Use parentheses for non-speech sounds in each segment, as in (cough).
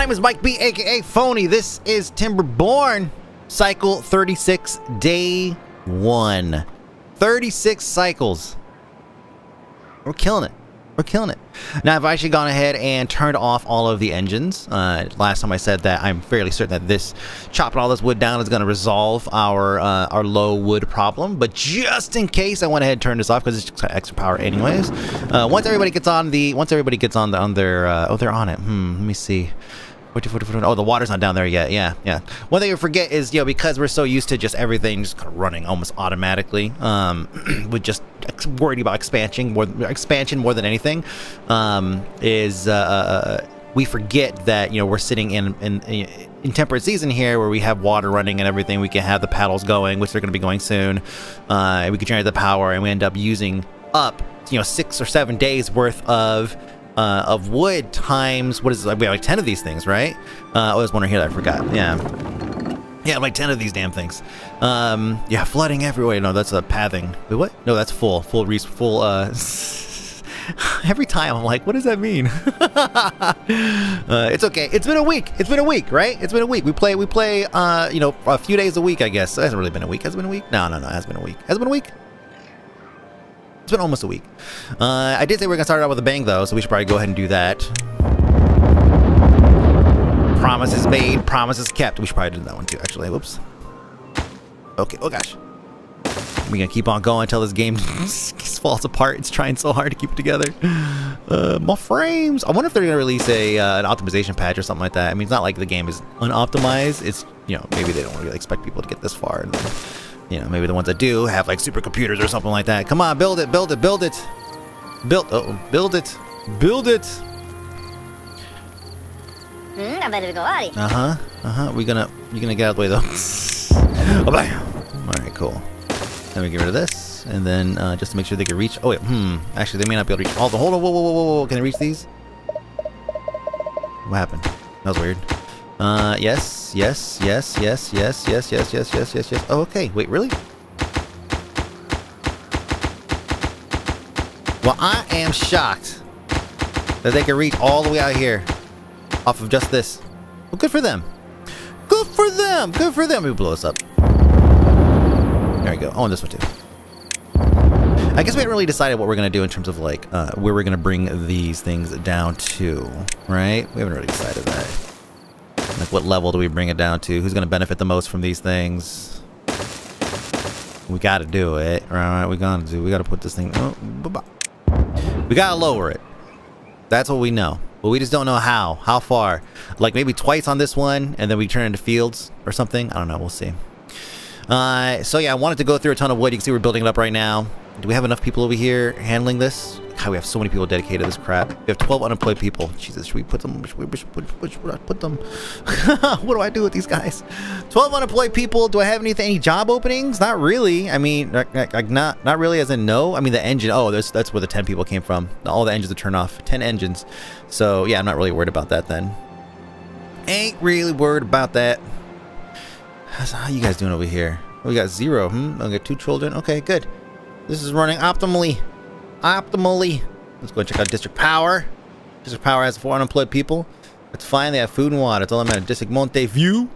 My name is Mike B, aka Fony. This is Timberborn, cycle 36, day one. 36 cycles. We're killing it. We're killing it. Now, I've actually gone ahead and turned off all of the engines. Uh, last time I said that I'm fairly certain that this chopping all this wood down is going to resolve our uh, our low wood problem. But just in case, I went ahead and turned this off because it's extra power anyways. Uh, once everybody gets on the, once everybody gets on the, on their, uh, oh, they're on it. Hmm, let me see. Oh, the water's not down there yet. Yeah, yeah. One thing you forget is, you know, because we're so used to just everything just kind of running almost automatically, um, (clears throat) with just worried about expansion more, expansion more than anything, um, is uh, uh, we forget that you know we're sitting in, in in temperate season here where we have water running and everything. We can have the paddles going, which they're going to be going soon. Uh, we can generate the power, and we end up using up you know six or seven days worth of uh, of wood times what is it? We have like ten of these things, right? Uh, there's one right here I forgot. Yeah, yeah, like ten of these damn things. Um, yeah, flooding everywhere. No, that's a pathing. Wait, what? No, that's full, full, full. Uh, (laughs) every time I'm like, what does that mean? (laughs) uh, it's okay. It's been a week. It's been a week, right? It's been a week. We play, we play, uh, you know, a few days a week, I guess. It hasn't really been a week. Has it been a week? No, no, no. It has been a week. Has it been a week? It's been almost a week. Uh, I did say we are to start out with a bang, though, so we should probably go ahead and do that. Promises made, promises kept. We should probably do that one, too, actually. Whoops. Okay, oh gosh. We're to keep on going until this game (laughs) falls apart. It's trying so hard to keep it together. Uh, my frames. I wonder if they're to release a uh, an optimization patch or something like that. I mean, it's not like the game is unoptimized. It's, you know, maybe they don't really expect people to get this far. And, you know, maybe the ones that do have like supercomputers or something like that. Come on, build it, build it, build it. Build, oh, build it, build it. Mm, I better go out. Uh huh. Uh huh. We're gonna, you're gonna get out of the way though. (laughs) oh, bye. All right, cool. Then we get rid of this, and then uh, just to make sure they can reach. Oh wait, hmm. Actually, they may not be able to reach all the. Hold on, whoa, whoa, whoa, whoa, whoa. Can I reach these? What happened? That was weird. Uh, yes, yes, yes, yes, yes, yes, yes, yes, yes, yes, yes. Oh, okay. Wait, really? Well, I am shocked that they can reach all the way out here off of just this. Well, good for them. Good for them. Good for them. Me blow this up. There we go. Oh, and this one too. I guess we haven't really decided what we're going to do in terms of like uh, where we're going to bring these things down to, right? We haven't really decided that. Like, what level do we bring it down to? Who's going to benefit the most from these things? We got to do it. Right, we got to do. We got to put this thing. Oh, we got to lower it. That's what we know. But we just don't know how. How far. Like maybe twice on this one, and then we turn into fields or something. I don't know. We'll see. Uh, so yeah, I wanted to go through a ton of wood. You can see we're building it up right now. Do we have enough people over here handling this? God, we have so many people dedicated to this crap. We have 12 unemployed people. Jesus, should we put them? Should we, should, should, put them? (laughs) what do I do with these guys? 12 unemployed people. Do I have anything? Any job openings? Not really. I mean, like, not not really. As in no. I mean, the engine. Oh, that's that's where the 10 people came from. All the engines are turned off. 10 engines. So yeah, I'm not really worried about that then. Ain't really worried about that. (sighs) How you guys doing over here? We got zero. Hmm. I got two children. Okay, good. This is running optimally optimally. Let's go check out District Power. District Power has four unemployed people. It's fine. They have food and water. It's all I'm at District Monteview.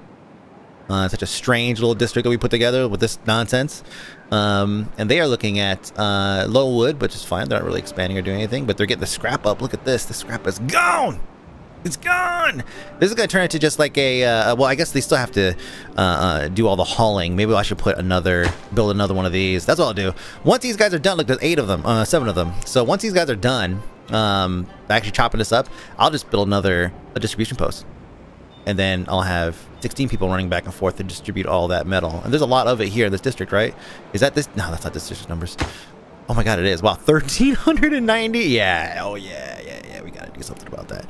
Uh, such a strange little district that we put together with this nonsense. Um, and they are looking at uh, Lowood, which is fine. They're not really expanding or doing anything, but they're getting the scrap up. Look at this. The scrap is gone. It's gone! This is going to turn into just like a, uh, well, I guess they still have to uh, uh, do all the hauling. Maybe I should put another, build another one of these. That's what I'll do. Once these guys are done, look, there's eight of them, uh, seven of them. So once these guys are done, um, actually chopping this up, I'll just build another a distribution post. And then I'll have 16 people running back and forth to distribute all that metal. And there's a lot of it here in this district, right? Is that this? No, that's not this district numbers. Oh my god, it is. Wow, 1,390? Yeah, oh yeah, yeah, do something about that.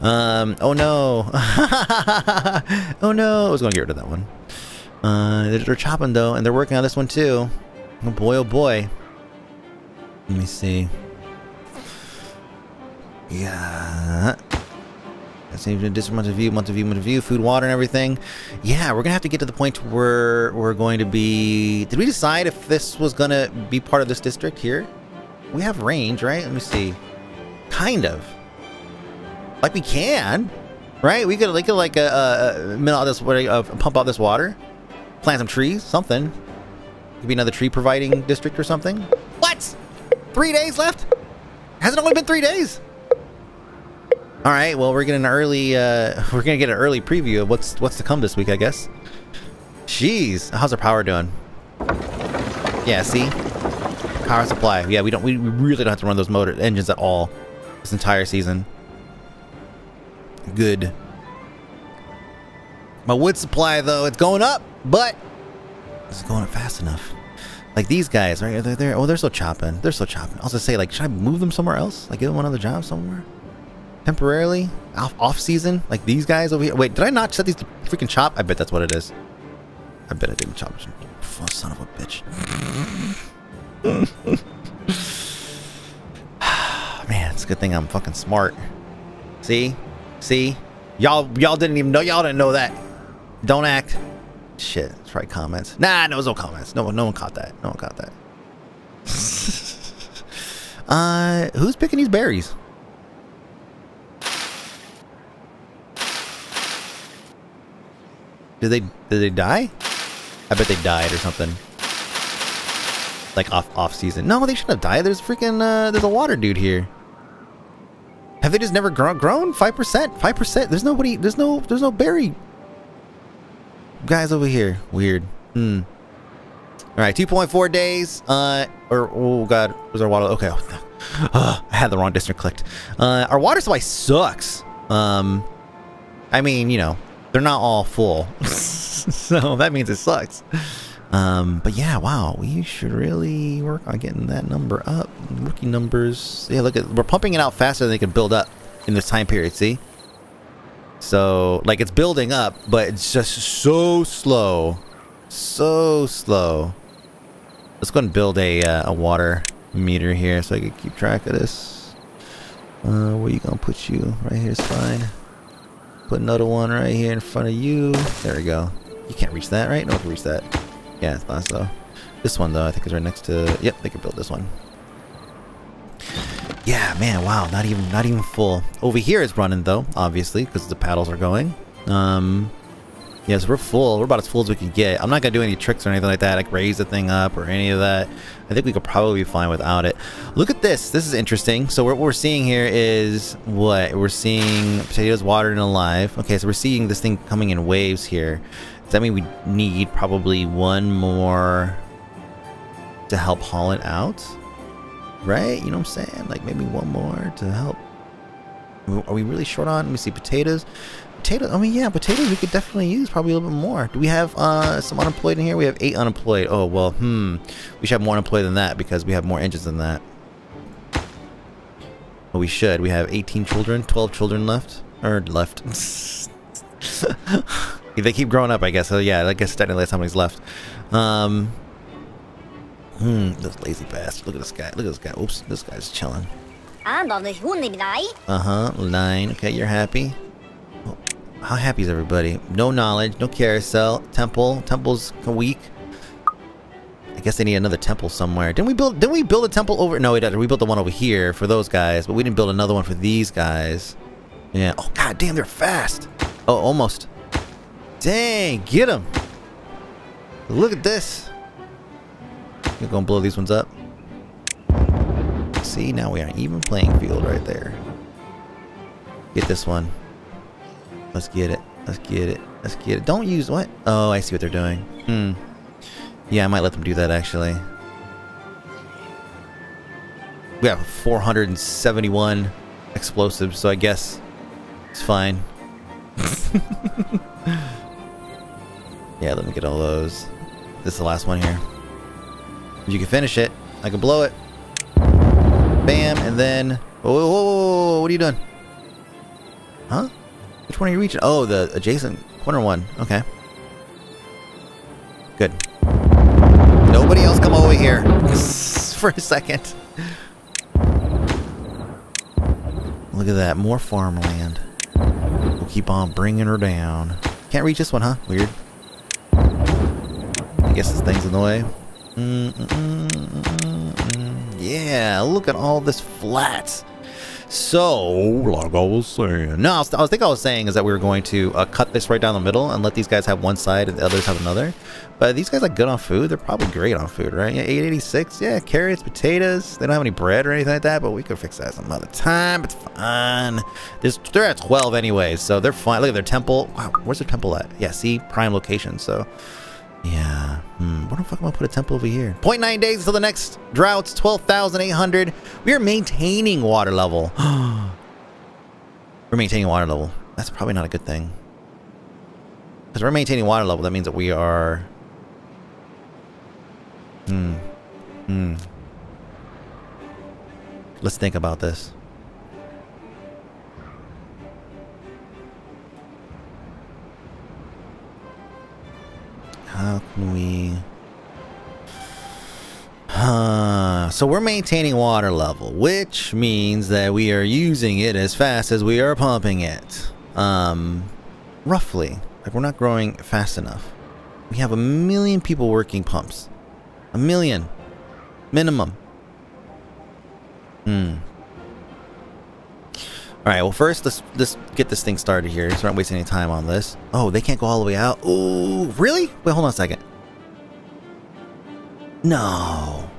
Um, oh no. (laughs) oh no. I was gonna get rid of that one. Uh, they're chopping though, and they're working on this one too. Oh boy, oh boy. Let me see. Yeah. Same distant month of view, month of view, month of view, food, water, and everything. Yeah, we're gonna have to get to the point where we're going to be. Did we decide if this was gonna be part of this district here? We have range, right? Let me see. Kind of. Like we can, Right? We could, could like uh, uh, mill out this, uh, pump out this water, plant some trees, something. Could be another tree providing district or something. What? Three days left? Hasn't only been three days. All right. Well, we're getting an early. Uh, (laughs) we're gonna get an early preview of what's what's to come this week, I guess. Jeez, how's our power doing? Yeah. See, power supply. Yeah, we don't. We really don't have to run those motor engines at all this entire season. Good. My wood supply, though, it's going up, but it's going up fast enough. Like these guys, right? They're there. Oh, they're still chopping. They're still chopping. I was gonna say, like, should I move them somewhere else? Like, give them another job somewhere? Temporarily? Off, off season? Like these guys over here? Wait, did I not set these to freaking chop? I bet that's what it is. I bet I didn't chop. Oh, son of a bitch. (sighs) (sighs) Man, it's a good thing I'm fucking smart. See? See? Y'all y'all didn't even know y'all didn't know that. Don't act. Shit, it's right comments. Nah, no, no comments. No one no one caught that. No one caught that. (laughs) uh who's picking these berries? Did they did they die? I bet they died or something. Like off off season. No, they shouldn't have died. There's a freaking uh there's a water dude here. Have they just never grown? Grown? Five percent? Five percent? There's nobody. There's no. There's no berry guys over here. Weird. Hmm. All right, 2.4 days. Uh, or oh god, was our water? Okay, (sighs) I had the wrong district clicked. Uh, our water supply sucks. Um, I mean, you know, they're not all full, (laughs) so that means it sucks. Um, but yeah, wow, we should really work on getting that number up. Rookie numbers. Yeah, look at we're pumping it out faster than they can build up in this time period. See? So like it's building up, but it's just so slow, so slow. Let's go and build a uh, a water meter here so I can keep track of this. Uh, where you gonna put you? Right here is fine. Put another one right here in front of you. There we go. You can't reach that, right? No, I can reach that. Yeah, it's not so. This one, though, I think is right next to... Yep, they could build this one. Yeah, man, wow, not even not even full. Over here it's running, though, obviously, because the paddles are going. Um, Yes, yeah, so we're full. We're about as full as we can get. I'm not going to do any tricks or anything like that, like raise the thing up or any of that. I think we could probably be fine without it. Look at this. This is interesting. So what we're seeing here is what? We're seeing potatoes watered and alive. Okay, so we're seeing this thing coming in waves here. That mean we need probably one more to help haul it out? Right? You know what I'm saying? Like maybe one more to help. Are we really short on? Let me see. Potatoes potatoes. I mean, yeah, potatoes we could definitely use probably a little bit more. Do we have uh, some unemployed in here? We have eight unemployed. Oh, well, hmm. We should have more unemployed than that because we have more engines than that. Well, we should. We have 18 children, 12 children left. Or left. (laughs) (laughs) they keep growing up, I guess. So, yeah, I guess technically that's how many's left. Um, hmm, this lazy bastard. Look at this guy. Look at this guy. Oops, this guy's chilling. Uh-huh, nine. Okay, you're happy. How happy is everybody? No knowledge, no carousel, temple. Temple's weak. I guess they need another temple somewhere. Didn't we build didn't we build a temple over no we didn't. We built the one over here for those guys, but we didn't build another one for these guys. Yeah. Oh god damn, they're fast. Oh, almost. Dang, get them. Look at this. We're gonna blow these ones up. See, now we are an even playing field right there. Get this one. Let's get it. Let's get it. Let's get it. Don't use what? Oh, I see what they're doing. Hmm. Yeah, I might let them do that actually. We have 471 explosives, so I guess it's fine. (laughs) yeah, let me get all those. This is the last one here. You can finish it. I can blow it. Bam, and then... Whoa, whoa, whoa, whoa, what are you doing? Huh? Which one are you reaching? Oh, the adjacent corner one. Okay. Good. Nobody else come over here (laughs) for a second. Look at that. More farmland. We'll keep on bringing her down. Can't reach this one, huh? Weird. Guess this thing's in the way. Yeah, look at all this flats. So, like I was saying, no, I was, I think I was saying is that we were going to uh, cut this right down the middle and let these guys have one side and the others have another. But these guys are good on food. They're probably great on food, right? Yeah, 886. Yeah, carrots, potatoes. They don't have any bread or anything like that, but we could fix that some other time. It's fine. There's, they're at 12 anyway, so they're fine. Look at their temple. Wow, where's their temple at? Yeah, see, prime location. So. Yeah. Hmm. What the fuck am I put a temple over here? 0.9 days until the next drought. 12,800. We are maintaining water level. (gasps) we're maintaining water level. That's probably not a good thing. Because we're maintaining water level, that means that we are... Hmm. Hmm. Let's think about this. How can we... Uh, so we're maintaining water level, which means that we are using it as fast as we are pumping it. Um, roughly. Like we're not growing fast enough. We have a million people working pumps. A million. Minimum. Hmm. Alright, well first let's let's get this thing started here so not wasting any time on this. Oh, they can't go all the way out? Oh, really? Wait, hold on a second. No.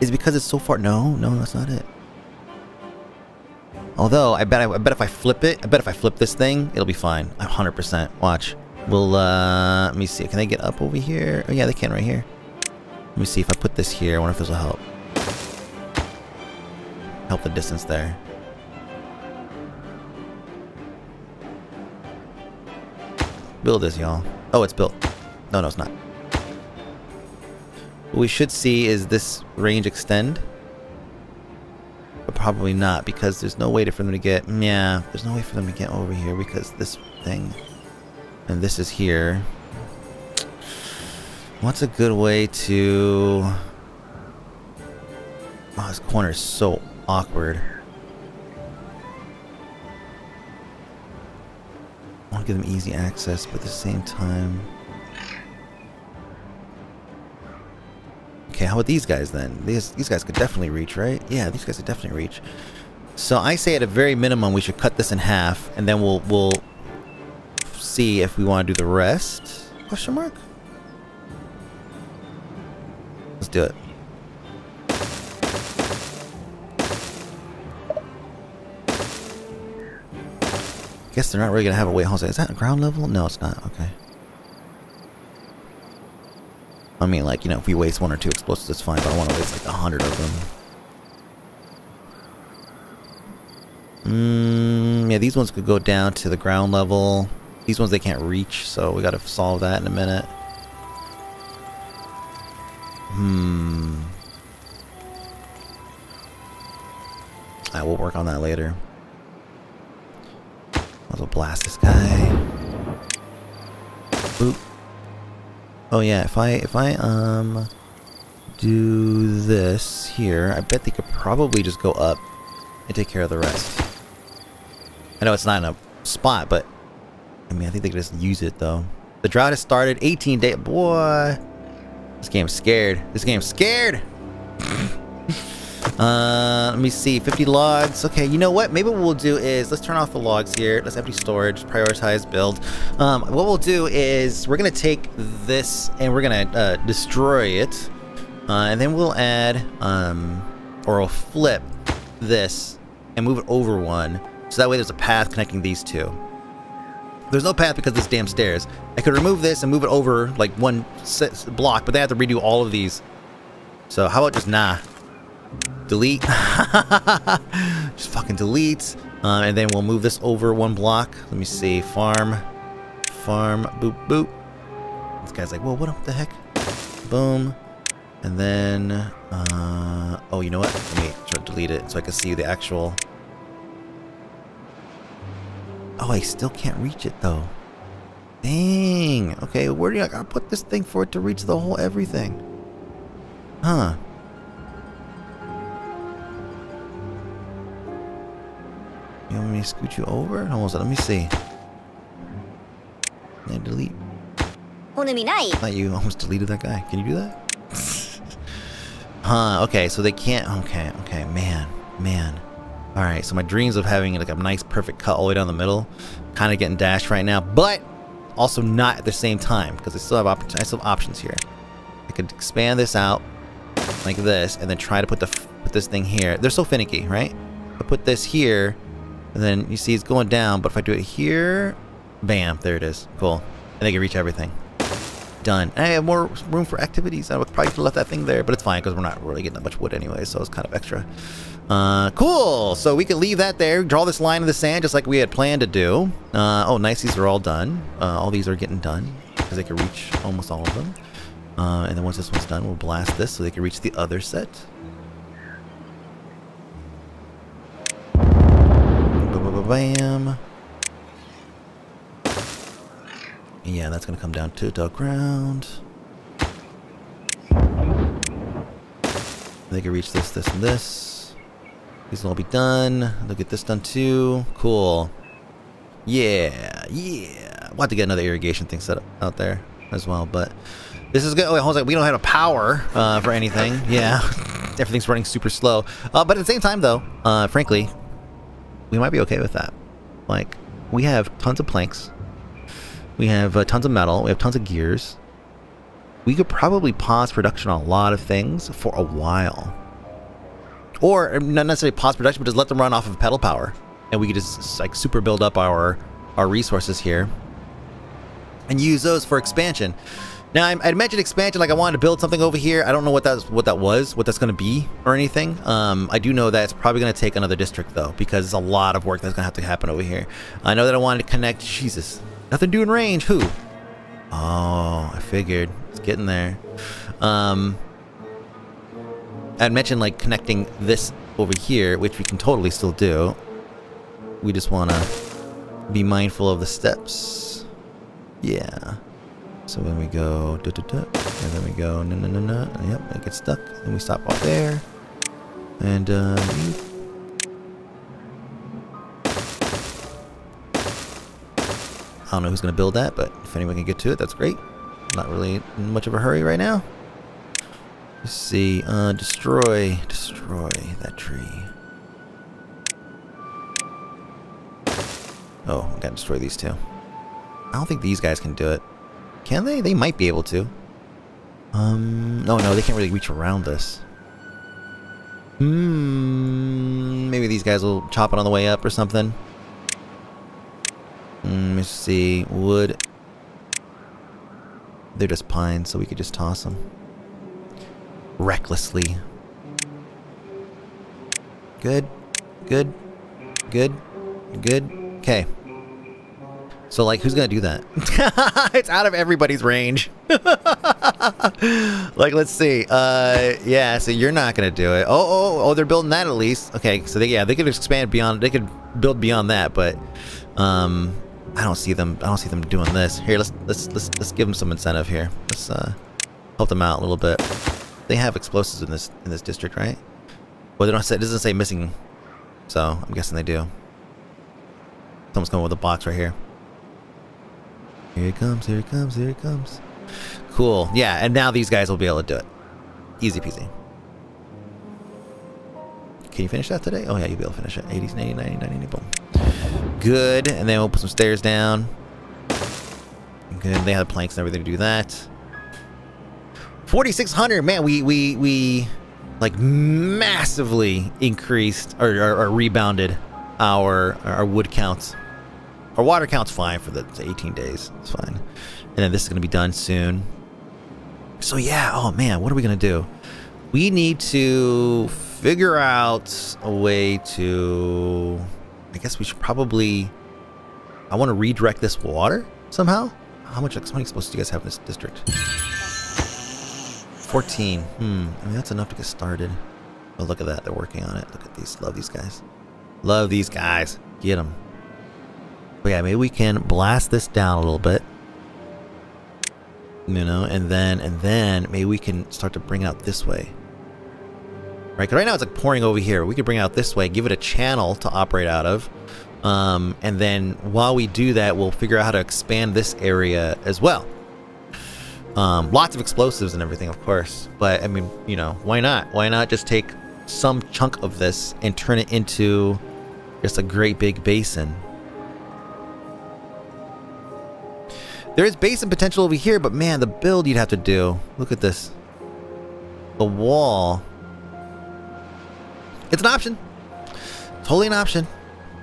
Is it because it's so far? No, no, that's not it. Although, I bet I, I bet if I flip it, I bet if I flip this thing, it'll be fine. 100%. Watch. We'll, uh, let me see. Can they get up over here? Oh yeah, they can right here. Let me see if I put this here. I wonder if this will help. Help the distance there. Build this, y'all. Oh, it's built. No, no, it's not. What we should see is this range extend. But probably not, because there's no way for them to get... Yeah, there's no way for them to get over here, because this thing... And this is here. What's a good way to... Oh, this corner is so awkward. I want to give them easy access, but at the same time... Okay, how about these guys then? These these guys could definitely reach, right? Yeah, these guys could definitely reach. So I say at a very minimum we should cut this in half, and then we'll we'll see if we want to do the rest. Question mark? Let's do it. Guess they're not really gonna have a. Hold on, is that ground level? No, it's not. Okay. I mean, like, you know, if we waste one or two explosives, it's fine, but I want to waste like a hundred of them. Mmm, yeah, these ones could go down to the ground level. These ones they can't reach, so we gotta solve that in a minute. Hmm. I will work on that later. Blast this guy. Boop. Oh yeah, if I if I um do this here, I bet they could probably just go up and take care of the rest. I know it's not in a spot, but I mean I think they could just use it though. The drought has started. 18 day boy. This game's scared. This game's scared. Uh, let me see, 50 logs. Okay, you know what? Maybe what we'll do is, let's turn off the logs here. Let's empty storage, prioritize build. Um, what we'll do is, we're to take this and we're to uh, destroy it. Uh, and then we'll add, um, or we'll flip this and move it over one. So that way there's a path connecting these two. There's no path because this damn stairs. I could remove this and move it over like one block, but they have to redo all of these. So how about just nah? Delete. (laughs) Just fucking delete. Uh, and then we'll move this over one block. Let me see. Farm. Farm. Boop, boop. This guy's like, whoa, what the heck? Boom. And then, uh, oh, you know what? Let me try to delete it so I can see the actual... Oh, I still can't reach it, though. Dang. Okay, where do I gotta put this thing for it to reach the whole everything? Huh. You want me to scoot you over? Almost. Let me see. Can I delete? Not you. Almost deleted that guy. Can you do that? (laughs) huh. Okay. So they can't. Okay. Okay. Man. Man. Alright, so my dreams of having like a nice perfect cut all the way down the middle kind of getting dashed right now, but also not at the same time because I still have I still have options here. I could expand this out like this and then try to put the put this thing here. They're so finicky, right? I put this here and then you see it's going down, but if I do it here, bam, there it is. Cool. And they can reach everything. Done. And I have more room for activities. I would probably left that thing there, but it's fine because we're not really getting that much wood anyway, so it's kind of extra. Uh, cool. So we can leave that there. Draw this line in the sand just like we had planned to do. Uh, oh, nice. These are all done. Uh, all these are getting done because they can reach almost all of them. Uh, and then once this one's done, we'll blast this so they can reach the other set. Bam. Yeah, that's to come down to the ground. They can reach this, this, and this. These will all be done. They'll get this done too. Cool. Yeah, yeah. We'll have to get another irrigation thing set up out there as well, but this is good. Oh, wait, hold on. We don't have a power uh, for anything. Yeah. (laughs) Everything's running super slow. Uh, but at the same time, though, uh, frankly, we might be okay with that. Like, we have tons of planks. We have uh, tons of metal. We have tons of gears. We could probably pause production on a lot of things for a while. Or, not necessarily pause production, but just let them run off of pedal power. And we could just, like, super build up our, our resources here. And use those for expansion. Now, I, would mentioned expansion, like I wanted to build something over here. I don't know what that's what that was, what that's going to be, or anything. Um, I do know that it's probably going to take another district, though, because it's a lot of work that's going to have to happen over here. I know that I wanted to connect... Jesus. Nothing doing range. Who? Oh, I figured. It's getting there. Um, I'd mentioned, like, connecting this over here, which we can totally still do. We just want to be mindful of the steps. Yeah. So then we go, duh, duh, duh, and then we go, no, no, no, no, yep, it gets stuck. Then we stop off there. And, uh, I don't know who's to build that, but if anyone can get to it, that's great. Not really in much of a hurry right now. Let's see, uh, destroy, destroy that tree. Oh, I gotta destroy these two. I don't think these guys can do it. Can they? They might be able to. Um, no, no, they can't really reach around this. Hmm, maybe these guys will chop it on the way up or something. Mm, let's see, wood. They're just pines, so we could just toss them. Recklessly. Good, good, good, good. Okay. So, like, who's gonna do that? (laughs) it's out of everybody's range. (laughs) like, let's see. Uh, yeah, so you're not gonna do it. Oh, oh, oh, they're building that at least. Okay, so they, yeah, they could expand beyond. They could build beyond that, but um, I don't see them. I don't see them doing this. Here, let's let's let's let's give them some incentive here. Let's uh, help them out a little bit. They have explosives in this in this district, right? Well, they don't say. It doesn't say missing, so I'm guessing they do. Someone's coming with a box right here. Here it comes, here it comes, here it comes. Cool. Yeah, and now these guys will be able to do it. Easy peasy. Can you finish that today? Oh yeah, you'll be able to finish it. 80s, 90, 90, 90, boom. Good. And then we'll put some stairs down. Good. They have planks and everything to do that. 4,600. Man, we, we, we, like, massively increased or, or, or rebounded our, our wood counts our water count's fine for the 18 days. It's fine. And then this is going to be done soon. So yeah, oh man, what are we going to do? We need to figure out a way to... I guess we should probably... I want to redirect this water somehow? How much supposed to you guys have in this district? 14. Hmm. I mean, that's enough to get started. Oh, look at that. They're working on it. Look at these. Love these guys. Love these guys. Get them. Yeah, maybe we can blast this down a little bit. You know, and then, and then maybe we can start to bring it out this way. Right, because right now it's like pouring over here. We could bring it out this way, give it a channel to operate out of. Um, and then while we do that, we'll figure out how to expand this area as well. Um, lots of explosives and everything, of course. But, I mean, you know, why not? Why not just take some chunk of this and turn it into just a great big basin. There is basin potential over here, but man, the build you'd have to do. Look at this. The wall. It's an option. Totally an option.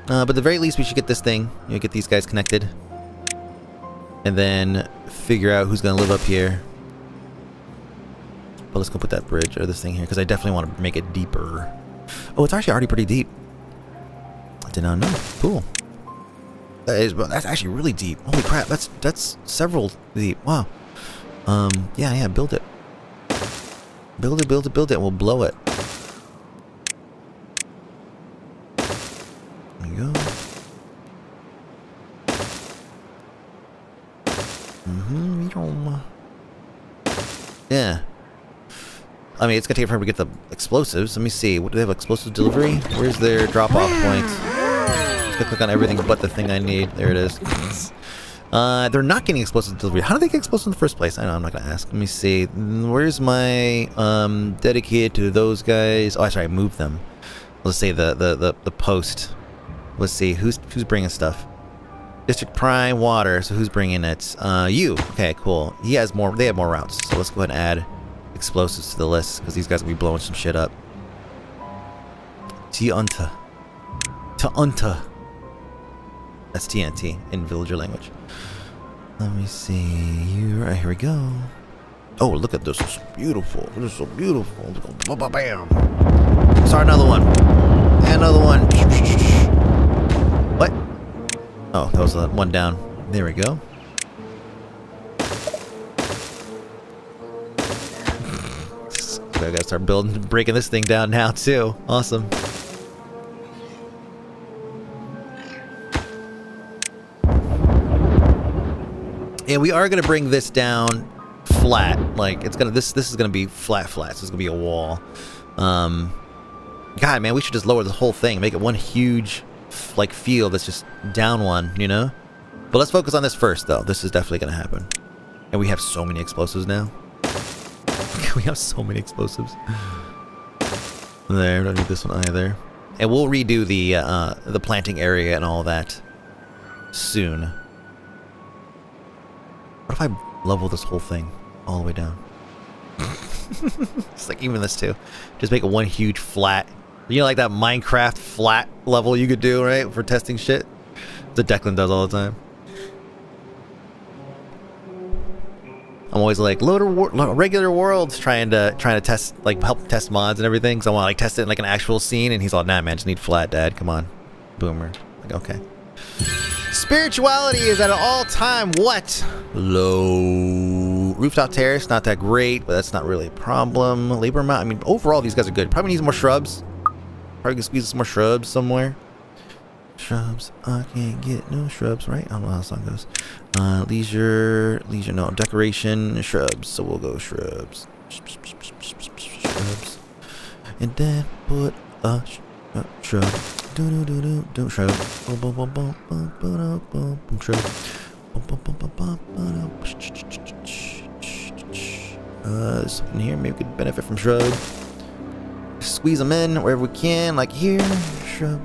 Uh, but at the very least, we should get this thing. You know, get these guys connected. And then figure out who's going to live up here. But let's go put that bridge or this thing here, because I definitely want to make it deeper. Oh, it's actually already pretty deep. I did not know. Cool. That is, that's actually really deep. Holy crap, that's that's several deep. Wow. Um, yeah, yeah, build it. Build it, build it, build it, we'll blow it. There go. Mm-hmm. Yeah. I mean, it's gonna take forever to get the explosives. Let me see. What do they have? Explosive delivery? Where's their drop-off point? Gonna click on everything but the thing I need. There it is. Uh, they're not getting explosive delivery. How do they get explosives in the first place? I know, I'm not gonna ask. Let me see. Where's my um dedicated to those guys? Oh, sorry, I moved them. Let's say the the the, the post. Let's see who's who's bringing stuff. District Prime Water. So who's bringing it? Uh, you. Okay, cool. He has more. They have more routes. So let's go ahead and add explosives to the list because these guys will be blowing some shit up. Tianta. Taunta. That's TNT in villager language. Let me see. You right here we go. Oh, look at this. It's beautiful. This is so beautiful. Bam. Start another one. Another one. What? Oh, that was uh, one down. There we go. (laughs) I gotta start building, breaking this thing down now too. Awesome. Yeah, we are gonna bring this down flat. Like it's gonna this this is gonna be flat flat. So it's gonna be a wall. Um, God, man, we should just lower the whole thing, make it one huge like field that's just down one, you know. But let's focus on this first, though. This is definitely gonna happen. And we have so many explosives now. (laughs) we have so many explosives. There, don't need this one either. And we'll redo the uh, the planting area and all that soon. What if I level this whole thing all the way down? (laughs) It's like even this too. Just make it one huge flat. You know, like that Minecraft flat level you could do, right, for testing shit. The Declan does all the time. I'm always like loader regular worlds trying to trying to test like help test mods and everything. So I want to like test it in like an actual scene, and he's like, "Nah, man, just need flat, Dad. Come on, boomer." Like, okay. Spirituality is at an all-time what? Low. Rooftop terrace, not that great, but that's not really a problem. Labor amount, I mean, overall, these guys are good. Probably needs more shrubs. Probably can squeeze some more shrubs somewhere. Shrubs. I can't get no shrubs, right? I don't know how the song goes. Uh, leisure, leisure, no, decoration, shrubs. So we'll go shrubs. Shrubs. And then put a sh uh, shrub. Do do do do. Uh, something here. Maybe we could benefit from shrub. Squeeze them in wherever we can, like here. Shrub.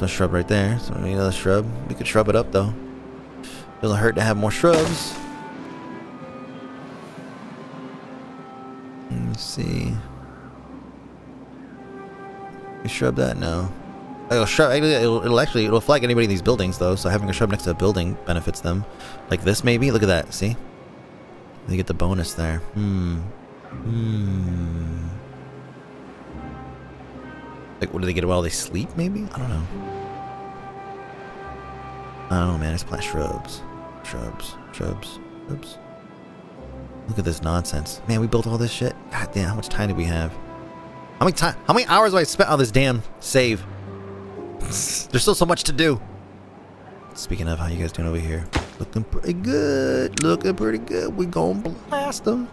A shrub right there. So we need another shrub. We could shrub it up though. Doesn't hurt to have more shrubs. Let me see. You shrub that? No. It'll, shrub, it'll, it'll actually it'll flag anybody in these buildings though, so having a shrub next to a building benefits them. Like this maybe? Look at that, see? They get the bonus there. Hmm. Hmm. Like what do they get while they sleep maybe? I don't know. I don't know man, it's plant shrubs. Shrubs. Shrubs. Shrubs. Look at this nonsense. Man, we built all this shit. God damn, how much time do we have? How many time? How many hours have I spent on this damn save? There's still so much to do. Speaking of, how you guys doing over here? Looking pretty good. Looking pretty good. We gonna blast them.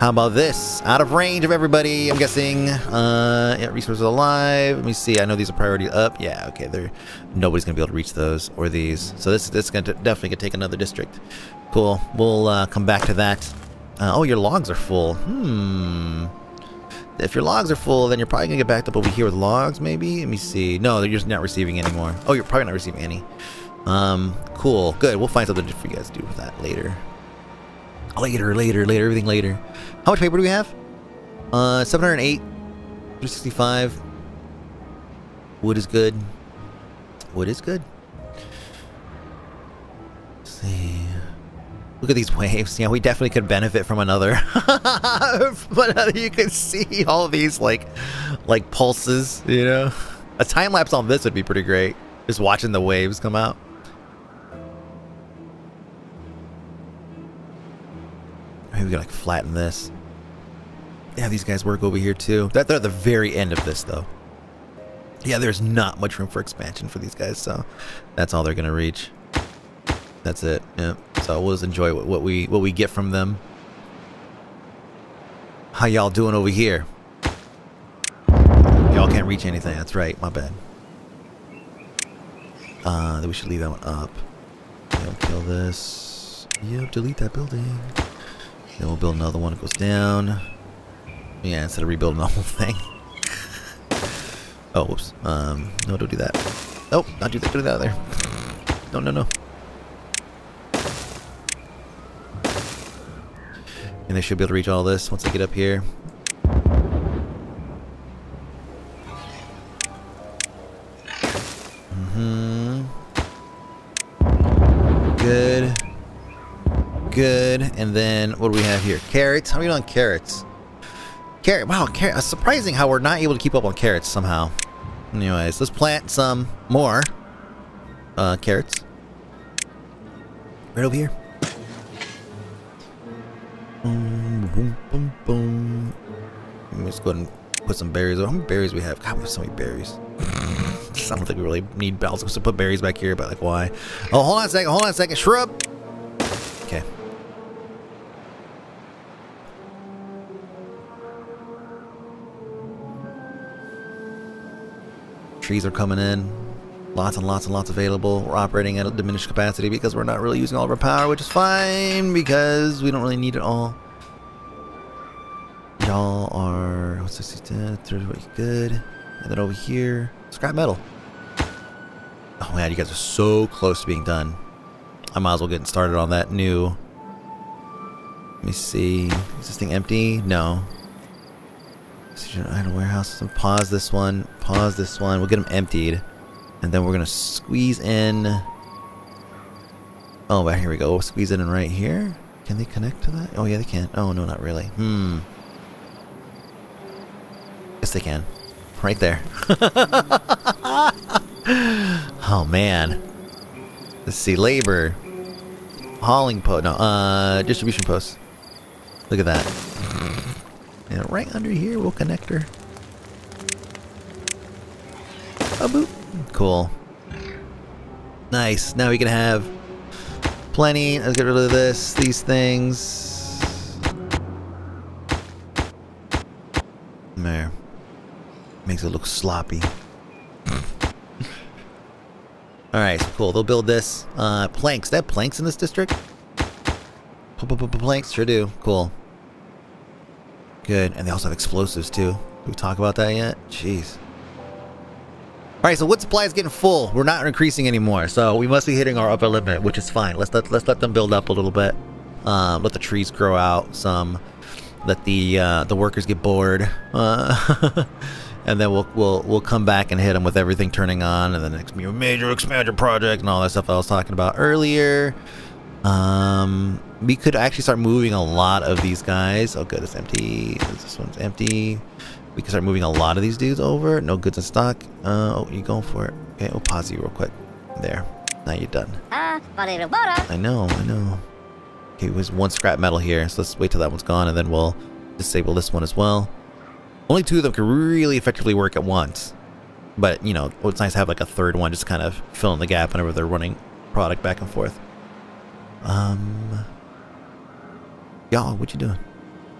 How about this? Out of range of everybody, I'm guessing. Uh, yeah, resources alive. Let me see. I know these are priority up. Yeah, okay. They're nobody's gonna be able to reach those or these. So this this is gonna definitely gonna take another district. Cool. We'll uh, come back to that. Uh, oh, your logs are full. Hmm. If your logs are full, then you're probably gonna get backed up over here with logs, maybe. Let me see. No, they're just not receiving anymore. Oh, you're probably not receiving any. Um, cool, good. We'll find something for you guys to do with that later. Later, later, later, everything later. How much paper do we have? Uh, 708, 365. Wood is good. Wood is good. Let's see. Look at these waves. Yeah, we definitely could benefit from another. (laughs) but you can see all these like, like pulses. You know, a time lapse on this would be pretty great. Just watching the waves come out. Maybe we can like flatten this. Yeah, these guys work over here too. That they're at the very end of this though. Yeah, there's not much room for expansion for these guys, so that's all they're gonna reach. That's it. Yeah. So we'll just enjoy what, what we what we get from them. How y'all doing over here? Y'all can't reach anything. That's right. My bad. Uh, we should leave that one up. Then kill this. Yep, delete that building. Then we'll build another one. It goes down. Yeah, instead of rebuilding the (laughs) whole thing. oh, whoops. Um, no, don't do that. Oh, not do that. Do that there. No, no, no. And they should be able to reach all this once they get up here. Mm hmm Good. Good. And then, what do we have here? Carrots. How are we doing on carrots? Carrot. Wow, carrot. Surprising how we're not able to keep up on carrots somehow. Anyways, let's plant some more uh, carrots. Right over here. Boom, boom, boom. Let's go ahead and put some berries. How many berries we have? God, we have so many berries. (laughs) I don't think we really need bells to put berries back here, but like, why? Oh, hold on a second. Hold on a second. Shrub. Okay. Trees are coming in. Lots and lots and lots available. We're operating at a diminished capacity because we're not really using all of our power, which is fine because we don't really need it all. Y'all are what's this? Good. And then over here, scrap metal. Oh man, you guys are so close to being done. I might as well get started on that new. Let me see. Is this thing empty? No. Idle warehouse. Pause this one. Pause this one. We'll get them emptied. And then we're going to squeeze in... Oh, here we go. We'll squeeze it in right here. Can they connect to that? Oh, yeah, they can. Oh, no, not really. Hmm. Yes, they can. Right there. (laughs) oh, man. Let's see. Labor. Hauling post. No, uh, distribution post. Look at that. And right under here, we'll connect her. A boop. Cool. Nice. Now we can have plenty. Let's get rid of this, these things. There. Makes it look sloppy. (laughs) Alright, cool. They'll build this. Uh, planks. They have planks in this district? Planks? Sure do. Cool. Good. And they also have explosives, too. Did we talk about that yet? Jeez. Alright, so wood supply is getting full. We're not increasing anymore, so we must be hitting our upper limit, which is fine. Let's let, let's let them build up a little bit. Um, let the trees grow out some. Let the uh, the workers get bored. Uh, (laughs) and then we'll we'll we'll come back and hit them with everything turning on, and the next major expansion project and all that stuff I was talking about earlier. Um, we could actually start moving a lot of these guys. Oh, good, it's empty. This one's empty. We can start moving a lot of these dudes over. No goods in stock. Uh, oh, you going for it? Okay, I'll pause you real quick. There. Now you're done. I know, I know. Okay, there's one scrap metal here, so let's wait till that one's gone, and then we'll disable this one as well. Only two of them can really effectively work at once. But, you know, it's nice to have like a third one just kind of fill in the gap whenever they're running product back and forth. Um... Y'all, what you doing?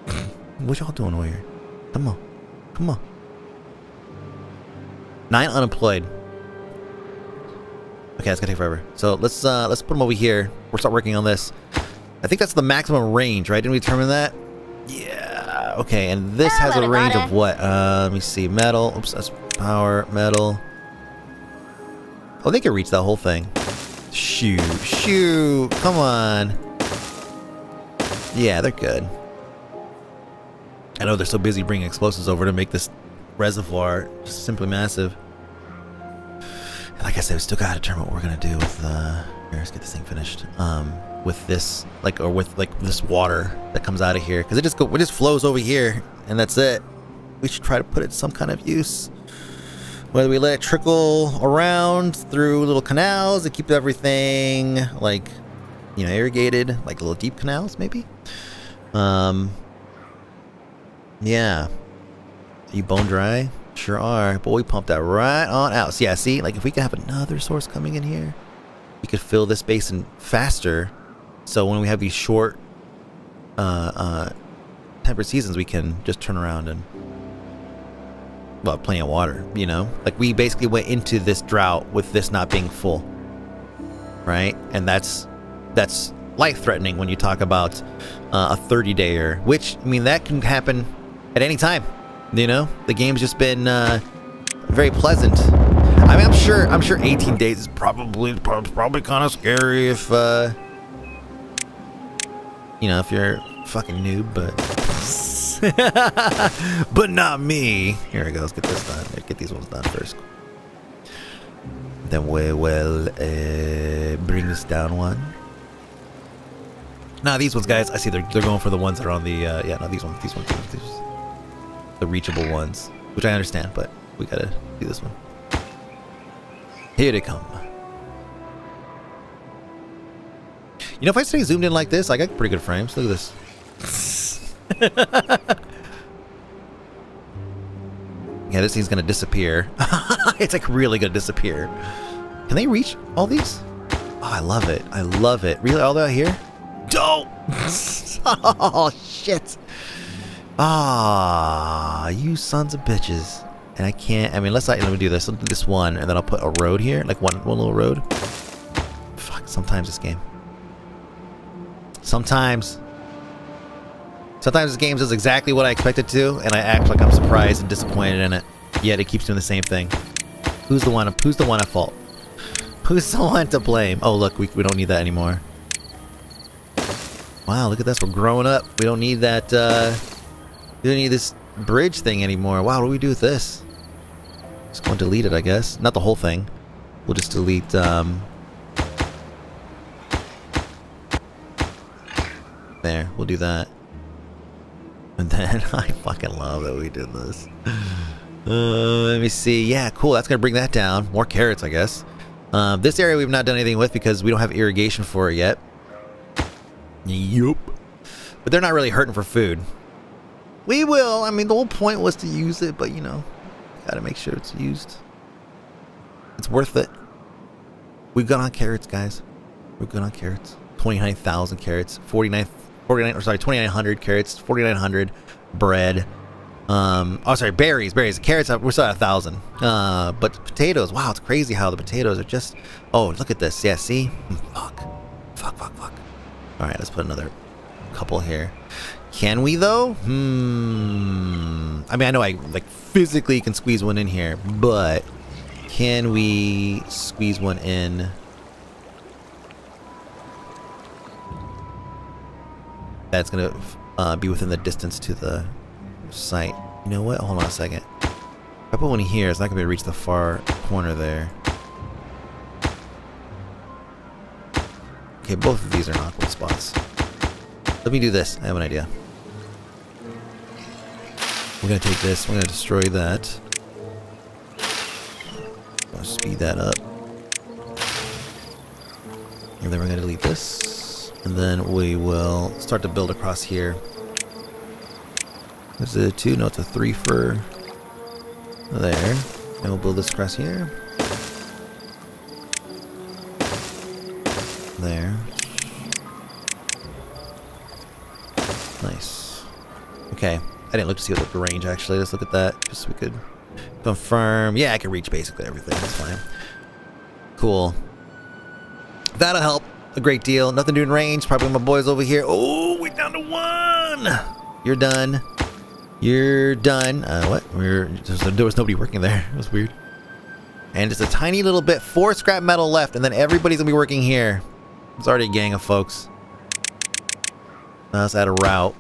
(laughs) what y'all doing over here? Come on. Come on. Nine unemployed. Okay, that's gonna take forever. So let's uh let's put them over here. We'll start working on this. I think that's the maximum range, right? Didn't we determine that? Yeah. Okay, and this has a range of what? Uh, let me see. Metal. Oops, that's power. Metal. Oh, they can reach that whole thing. Shoot. Shoot. Come on. Yeah, they're good. I know they're so busy bringing explosives over to make this reservoir just simply massive. Like I said, we still gotta determine what we're gonna do with, uh... Here, let's get this thing finished. Um, with this, like, or with, like, this water that comes out of here. Because it just go, it just flows over here, and that's it. We should try to put it some kind of use. Whether we let it trickle around through little canals to keep everything, like, you know, irrigated. Like little deep canals, maybe? Um, yeah. You bone dry? Sure are. But we pumped that right on out. So yeah, see, like if we could have another source coming in here, we could fill this basin faster. So when we have these short uh, uh, temperate seasons, we can just turn around and well, plenty of water, you know? Like we basically went into this drought with this not being full. Right? And that's that's life-threatening when you talk about uh, a 30-dayer, which I mean that can happen at any time. You know? The game's just been uh, very pleasant. I mean, I'm sure I'm sure 18 days is probably probably kind of scary if uh you know, if you're fucking noob, but (laughs) but not me. Here we go. Let's get this done. Get these ones done first. Then we will uh, bring this down one. Now these ones, guys, I see they're, they're going for the ones that are on the, uh, yeah, no, these ones, these ones, these, the reachable ones, which I understand, but we gotta do this one. Here they come. You know, if I stay zoomed in like this, I got pretty good frames. Look at this. (laughs) yeah, this thing's gonna disappear. (laughs) it's like really gonna disappear. Can they reach all these? Oh, I love it. I love it. Really, all the way out here? Don't! (laughs) oh, shit. Ah, you sons of bitches. And I can't, I mean, let's, let me do this. Let's do this one, and then I'll put a road here. Like one, one little road. Fuck, sometimes this game. Sometimes. Sometimes this game does exactly what I expect it to, and I act like I'm surprised and disappointed in it. Yet it keeps doing the same thing. Who's the one? Who's the one at fault? (laughs) Who's the one to blame? Oh, look, we, we don't need that anymore. Wow, look at this. We're growing up. We don't need that, uh... We don't need this bridge thing anymore. Wow, what do we do with this? Just going to delete it, I guess. Not the whole thing. We'll just delete, um... There, we'll do that. And then, (laughs) I fucking love that we did this. (sighs) Uh, let me see. Yeah, cool. That's going to bring that down. More carrots, I guess. Um, this area we've not done anything with because we don't have irrigation for it yet. Yup. But they're not really hurting for food. We will. I mean, the whole point was to use it, but you know, gotta make sure it's used. It's worth it. We've got on carrots, guys. We're good on carrots. 29,000 carrots. 49, 49, or sorry, 2,900 carrots. 4,900 bread. Um, oh, sorry, berries, berries. Carrots, we're still at a thousand. Uh, but potatoes, wow, it's crazy how the potatoes are just. Oh, look at this. Yeah, see? Fuck. Fuck, fuck, fuck. All right, let's put another couple here. Can we though? Hmm. I mean, I know I like physically can squeeze one in here, but can we squeeze one in? That's gonna uh, be within the distance to the site. You know what? Hold on a second. If I put one here, it's not gonna be reach the far corner there. Okay, both of these are good spots. Let me do this. I have an idea. We're gonna take this. We're gonna destroy that. Gonna speed that up. And then we're gonna delete this. And then we will start to build across here. Is it a two? No, it's a three for there. And we'll build this across here. I didn't look to see what the range actually. Let's look at that. Just so we could confirm. Yeah, I can reach basically everything. That's fine. Cool. That'll help a great deal. Nothing doing range. Probably my boys over here. Oh, we're down to one. You're done. You're done. Uh, what? We're there was nobody working there. It was weird. And just a tiny little bit, four scrap metal left, and then everybody's gonna be working here. It's already a gang of folks. Let's add a route.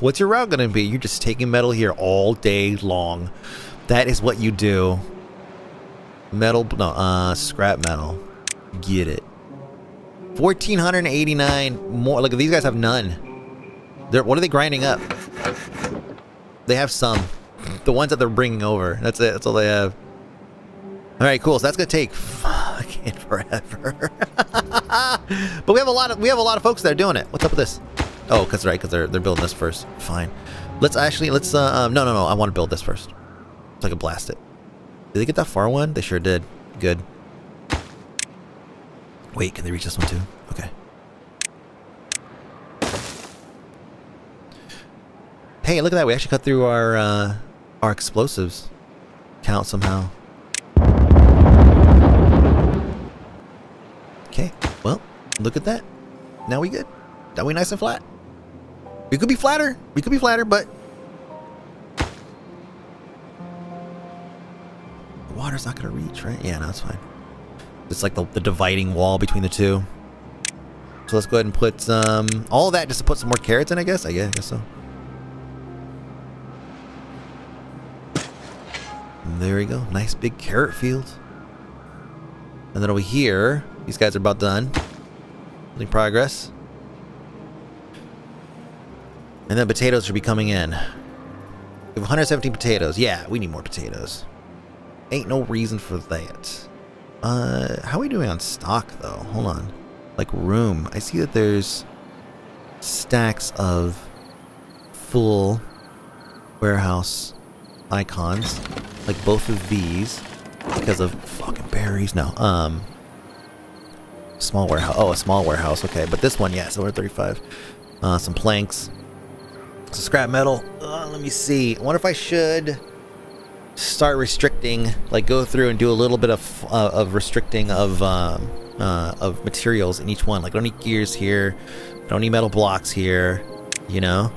What's your route gonna be? You're just taking metal here all day long. That is what you do. Metal, no, uh, scrap metal. Get it. 1,489 more. Look, these guys have none. They're, what are they grinding up? They have some. The ones that they're bringing over. That's it. That's all they have. All right, cool. So that's gonna take fucking (laughs) forever. (laughs) but we have a lot of we have a lot of folks that are doing it. What's up with this? Oh, cause right, cause they're they're building this first. Fine. Let's actually let's uh um, no no no. I want to build this first, so I can blast it. Did they get that far one? They sure did. Good. Wait, can they reach this one too? Okay. Hey, look at that. We actually cut through our uh, our explosives count somehow. Okay, well, look at that. Now we good. Now we nice and flat. We could be flatter. We could be flatter, but the water's not gonna reach, right? Yeah, no, it's fine. It's like the, the dividing wall between the two. So let's go ahead and put some... all that just to put some more carrots in, I guess. I guess, I guess so. And there we go. Nice big carrot field. And then over here, these guys are about done. Making progress. And then potatoes should be coming in. We have 117 potatoes. Yeah, we need more potatoes. Ain't no reason for that. Uh, how are we doing on stock, though? Hold on. Like room. I see that there's stacks of full warehouse icons. Like both of these. Because of fucking berries. No. Um. Small warehouse. Oh, a small warehouse. Okay. But this one, yeah. So we're at 35. Uh, some planks. Some scrap metal. Uh, let me see. I wonder if I should start restricting, like go through and do a little bit of uh, of restricting of um, uh, of materials in each one. Like, I don't need gears here, I don't need metal blocks here. You know,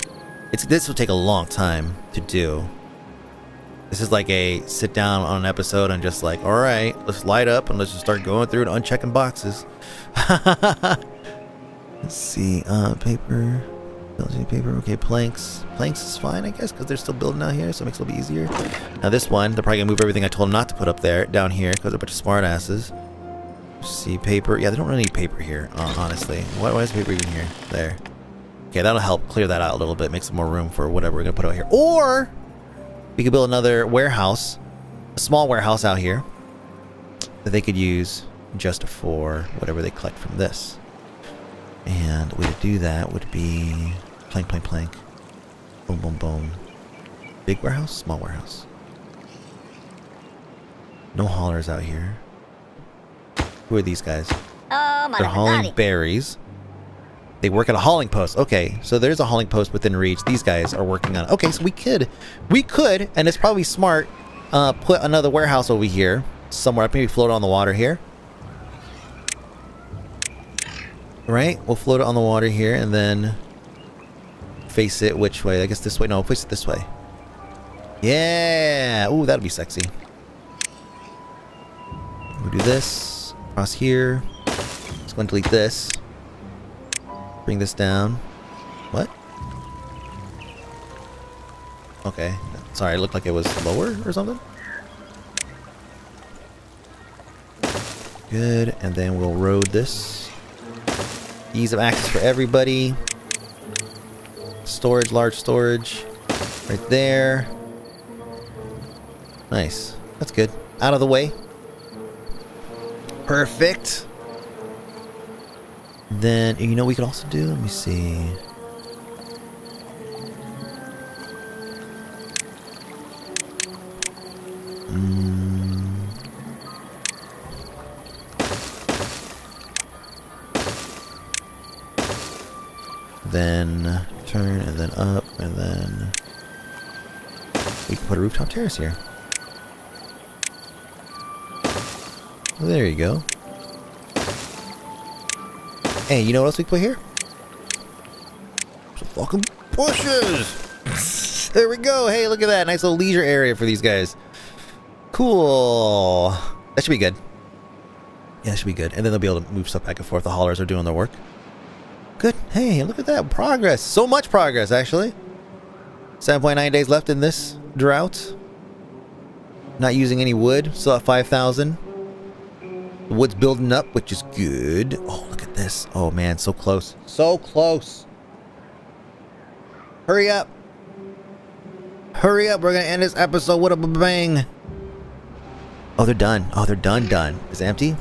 it's this will take a long time to do. This is like a sit down on an episode and just like, all right, let's light up and let's just start going through and unchecking boxes. (laughs) let's see, uh, paper. Building paper, okay, planks. Planks is fine, I guess, because they're still building out here, so it makes it a little bit easier. Now this one, they're probably gonna move everything I told them not to put up there, down here, because they're a bunch of smart asses. See, paper. Yeah, they don't really need paper here, uh, honestly. Why, why is paper even here? There. Okay, that'll help clear that out a little bit, make some more room for whatever we're gonna put out here. Or, we could build another warehouse, a small warehouse out here, that they could use just for whatever they collect from this. And the way to do that would be plank, plank, plank. Boom, boom, boom. Big warehouse, small warehouse. No haulers out here. Who are these guys? Oh, They're hauling berries. They work at a hauling post. Okay, so there's a hauling post within reach. These guys are working on. it. Okay, so we could, we could, and it's probably smart. Uh, put another warehouse over here somewhere. Maybe float it on the water here. Right? We'll float it on the water here and then face it which way? I guess this way. No, face it this way. Yeah! Ooh, that'll be sexy. We'll do this. Across here. Let's go and delete this. Bring this down. What? Okay. Sorry, it looked like it was lower or something. Good, and then we'll road this. Ease of access for everybody. Storage, large storage. Right there. Nice. That's good. Out of the way. Perfect. Then, you know we could also do? Let me see. Mm. Then turn and then up and then we can put a rooftop terrace here. There you go. Hey, you know what else we can put here? Some fucking bushes! (laughs) There we go. Hey, look at that. Nice little leisure area for these guys. Cool. That should be good. Yeah, that should be good. And then they'll be able to move stuff back and forth. The haulers are doing their work. Good. Hey, look at that. Progress. So much progress, actually. 7.9 days left in this drought. Not using any wood. Still at 5,000. The wood's building up, which is good. Oh, look at this. Oh, man. So close. So close. Hurry up. Hurry up. We're going to end this episode with a bang. Oh, they're done. Oh, they're done, done. Is empty?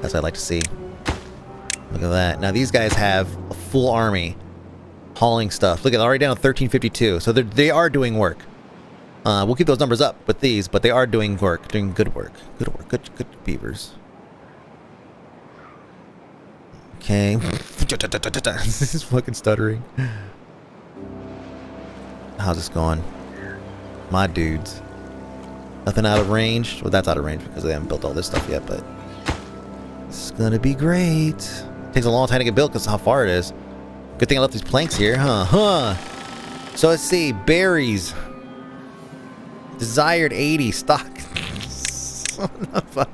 That's what I'd like to see. Look at that. Now, these guys have a full army hauling stuff. Look at already down to 1352. So they are doing work. Uh, we'll keep those numbers up with these, but they are doing work, doing good work. Good work. Good, good beavers. Okay. (laughs) this is fucking stuttering. How's this going? My dudes. Nothing out of range. Well, that's out of range because they haven't built all this stuff yet, but it's gonna be great. Takes a long time to get built because how far it is. Good thing I left these planks here, huh? Huh. So let's see. Berries. Desired 80. Stock. (laughs)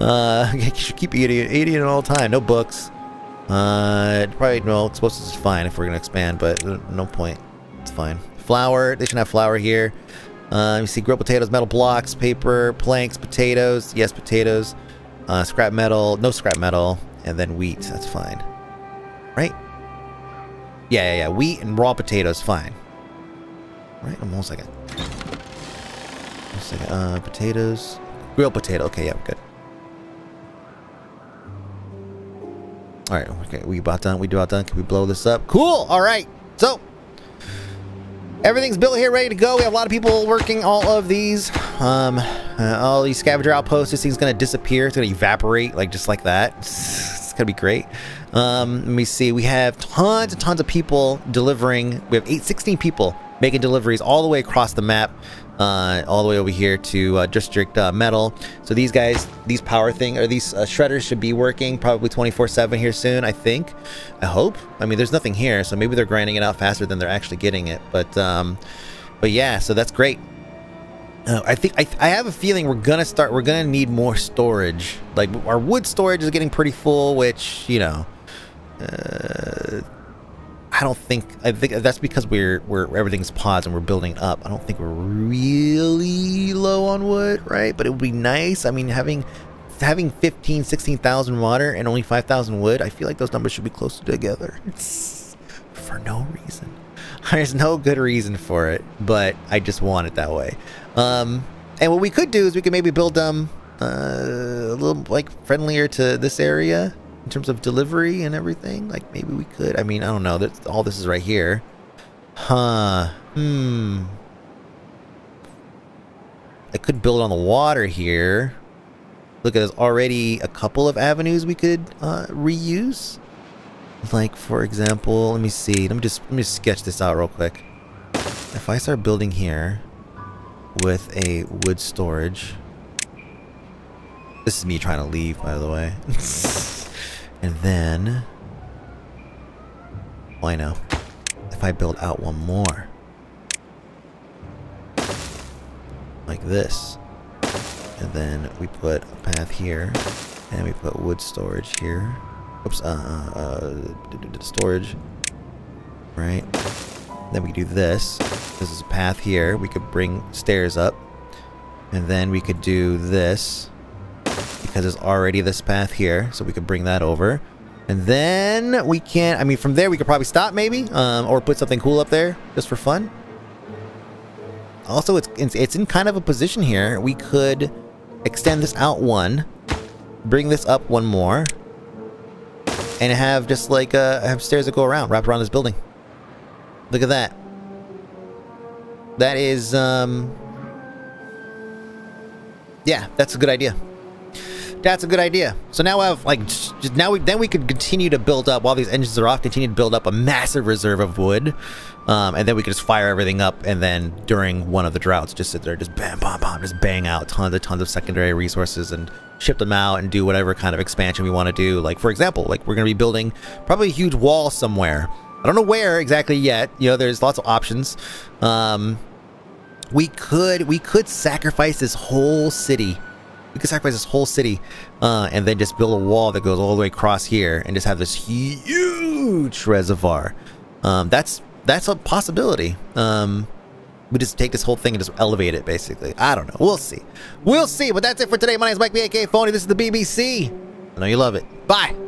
uh, (laughs) keep eating, eating it all the time. No books. Uh, probably no explosives is fine if we're gonna expand, but no point. It's fine. Flour. They should have flour here. Uh, you see grilled potatoes, metal blocks, paper, planks, potatoes. Yes, potatoes. Uh, scrap metal. No scrap metal. And then wheat. That's fine. Right? Yeah, yeah, yeah. Wheat and raw potatoes, fine. Right? One second. One second. Uh, potatoes. Grilled potato. Okay, yeah, good. Alright, okay. We about done. We do about done. Can we blow this up? Cool! Alright. So, everything's built here, ready to go. We have a lot of people working all of these. Um, uh, all these scavenger outposts. This thing's to disappear. It's to evaporate, like, just like that. It's, it's to be great. Um, let me see. We have tons and tons of people delivering. We have eight, 16 people making deliveries all the way across the map. Uh, all the way over here to uh, District uh, Metal. So these guys, these power thing, or these uh, shredders should be working probably 24-7 here soon, I think. I hope. I mean, there's nothing here, so maybe they're grinding it out faster than they're actually getting it. But, um, but yeah, so that's great. I think I, I have a feeling we're gonna start. We're gonna need more storage. Like our wood storage is getting pretty full, which you know, uh, I don't think I think that's because we're we're everything's paused and we're building up. I don't think we're really low on wood, right? But it would be nice. I mean, having having 15, 16,000 water and only 5,000 wood, I feel like those numbers should be closer together. for no reason. (laughs) There's no good reason for it, but I just want it that way. Um, and what we could do is we could maybe build them um, uh, a little like friendlier to this area in terms of delivery and everything. Like maybe we could. I mean, I don't know. That all this is right here. Huh. Hmm. I could build on the water here. Look, there's already a couple of avenues we could uh, reuse. Like, for example, let me see. Let me just let me sketch this out real quick. If I start building here with a wood storage. This is me trying to leave, by the way. (laughs) and then... Well, know. If I build out one more. Like this. And then we put a path here. And we put wood storage here. Oops, uh, uh, uh storage. Right. Then we do this. This is a path here. We could bring stairs up. And then we could do this. Because there's already this path here. So we could bring that over. And then we can... I mean, from there we could probably stop maybe. Um, or put something cool up there. Just for fun. Also, it's, it's in kind of a position here. We could extend this out one. Bring this up one more and have just like uh, have stairs that go around, wrap around this building. Look at that. That is, um, yeah, that's a good idea. That's a good idea. So now I have like just now we then we could continue to build up while these engines are off. Continue to build up a massive reserve of wood, um, and then we could just fire everything up. And then during one of the droughts, just sit there, just bam, bam, bam, just bang out tons of tons of secondary resources and ship them out and do whatever kind of expansion we want to do. Like for example, like we're gonna be building probably a huge wall somewhere I don't know where exactly yet. You know, there's lots of options. Um, we could we could sacrifice this whole city. We could sacrifice this whole city uh, and then just build a wall that goes all the way across here and just have this huge reservoir. Um, that's that's a possibility. Um, we just take this whole thing and just elevate it, basically. I don't know. We'll see. We'll see. But that's it for today. My name is Mike B aka Fony. This is the BBC. I know you love it. Bye.